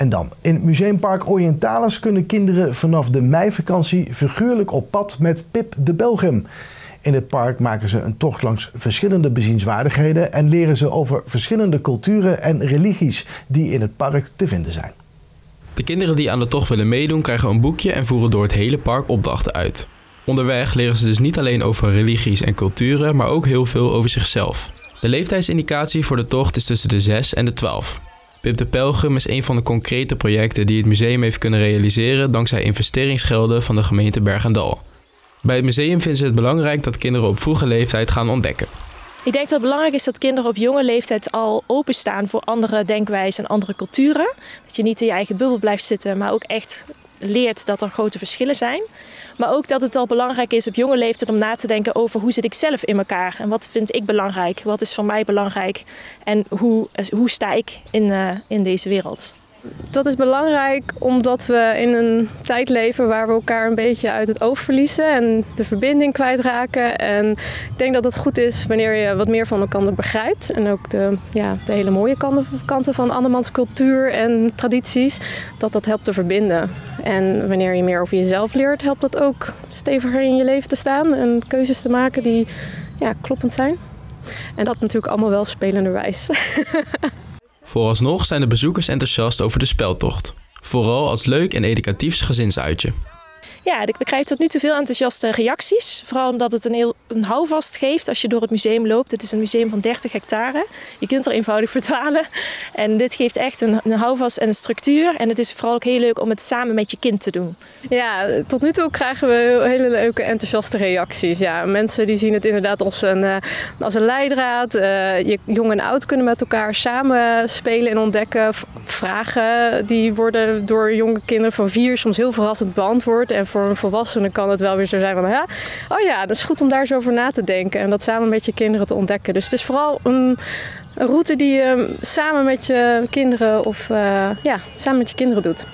En dan, in Museumpark Orientalis kunnen kinderen vanaf de meivakantie figuurlijk op pad met Pip de Belgum. In het park maken ze een tocht langs verschillende bezienswaardigheden en leren ze over verschillende culturen en religies die in het park te vinden zijn. De kinderen die aan de tocht willen meedoen krijgen een boekje en voeren door het hele park opdrachten uit. Onderweg leren ze dus niet alleen over religies en culturen, maar ook heel veel over zichzelf. De leeftijdsindicatie voor de tocht is tussen de 6 en de 12. Pip de Pelgrim is een van de concrete projecten die het museum heeft kunnen realiseren dankzij investeringsgelden van de gemeente Bergendal. Bij het museum vinden ze het belangrijk dat kinderen op vroege leeftijd gaan ontdekken. Ik denk dat het belangrijk is dat kinderen op jonge leeftijd al openstaan voor andere denkwijzen en andere culturen. Dat je niet in je eigen bubbel blijft zitten, maar ook echt leert dat er grote verschillen zijn. Maar ook dat het al belangrijk is op jonge leeftijd om na te denken over hoe zit ik zelf in elkaar en wat vind ik belangrijk, wat is voor mij belangrijk en hoe, hoe sta ik in, uh, in deze wereld. Dat is belangrijk omdat we in een tijd leven waar we elkaar een beetje uit het oog verliezen en de verbinding kwijtraken. En ik denk dat het goed is wanneer je wat meer van elkaar begrijpt. En ook de, ja, de hele mooie kanten van andermans cultuur en tradities, dat dat helpt te verbinden. En wanneer je meer over jezelf leert, helpt dat ook steviger in je leven te staan en keuzes te maken die ja, kloppend zijn. En dat natuurlijk allemaal wel spelenderwijs. Vooralsnog zijn de bezoekers enthousiast over de speltocht. Vooral als leuk en educatief gezinsuitje. Ja, ik krijg tot nu toe veel enthousiaste reacties. Vooral omdat het een heel een houvast geeft als je door het museum loopt. Het is een museum van 30 hectare. Je kunt er eenvoudig verdwalen. En dit geeft echt een, een houvast en een structuur. En het is vooral ook heel leuk om het samen met je kind te doen. Ja, tot nu toe krijgen we hele leuke enthousiaste reacties. Ja, mensen die zien het inderdaad als een, uh, als een leidraad. Uh, je, jong en oud kunnen met elkaar samen spelen en ontdekken. Vragen die worden door jonge kinderen van vier soms heel verrassend beantwoord. Voor een volwassene kan het wel weer zo zijn van, ja, oh ja, dat is goed om daar zo over na te denken en dat samen met je kinderen te ontdekken. Dus het is vooral een, route die je samen met je kinderen of uh, ja, samen met je kinderen doet.